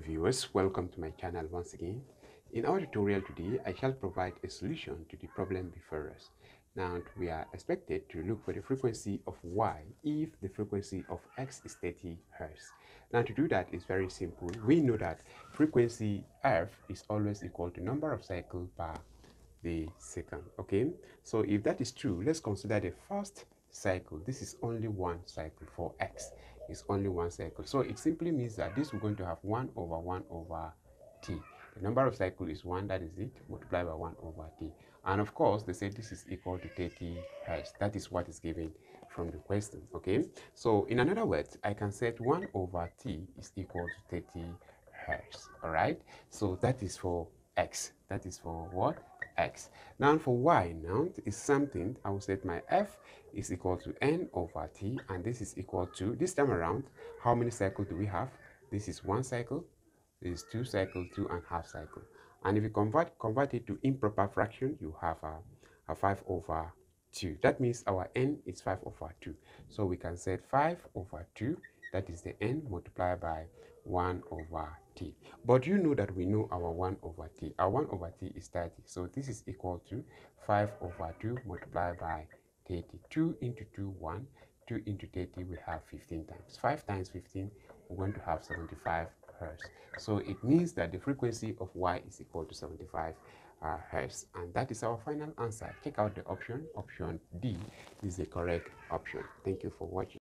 viewers welcome to my channel once again. In our tutorial today i shall provide a solution to the problem before us. Now we are expected to look for the frequency of y if the frequency of x is 30 hertz. Now to do that is very simple. We know that frequency f is always equal to number of cycles per the second okay? So if that is true let's consider the first cycle this is only one cycle for x is only one cycle. So it simply means that this we're going to have 1 over 1 over t. The number of cycle is 1, that is it, multiplied by 1 over t. And of course, they say this is equal to 30 hertz. That is what is given from the question, okay? So in another words, I can set 1 over t is equal to 30 hertz, all right? So that is for x. That is for what? X. Now for y now is something, I will set my f is equal to n over t and this is equal to, this time around, how many cycles do we have? This is one cycle, this is two cycles, half cycle. And if you convert, convert it to improper fraction, you have a, a 5 over 2. That means our n is 5 over 2. So we can set 5 over 2, that is the n multiplied by 1 over t. But you know that we know our 1 over t. Our 1 over t is 30. So this is equal to 5 over 2 multiplied by 30. 2 into 2, 1. 2 into 30, we have 15 times. 5 times 15, we're going to have 75 hertz. So it means that the frequency of y is equal to 75 uh, hertz. And that is our final answer. Check out the option. Option D is the correct option. Thank you for watching.